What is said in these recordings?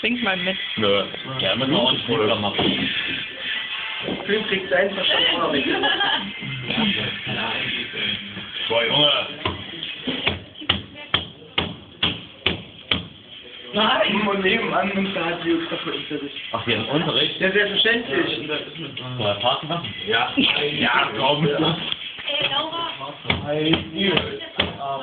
Trink mal mit. Nö. Ja, müssen wir auch einen Pulver machen. Film kriegt einfach schon vorher weggemacht. Boah, Junge. Nein, und nebenan und da hat dafür Unterricht. Ach, wir haben Unterricht? Ja, selbstverständlich. Vorher Party machen? Ja. Ja, komm. Ey, Laura. Ja.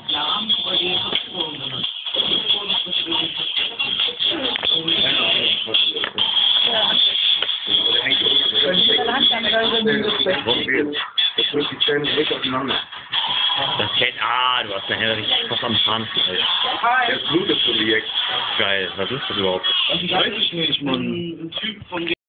Das wird die Zähne direkt auseinander. Das kennt, ah, du hast nachher richtig was am Zahn. Das Blut ist so direkt. Geil, was ist das überhaupt? Das weiß ich nicht, Mann. Ein Typ von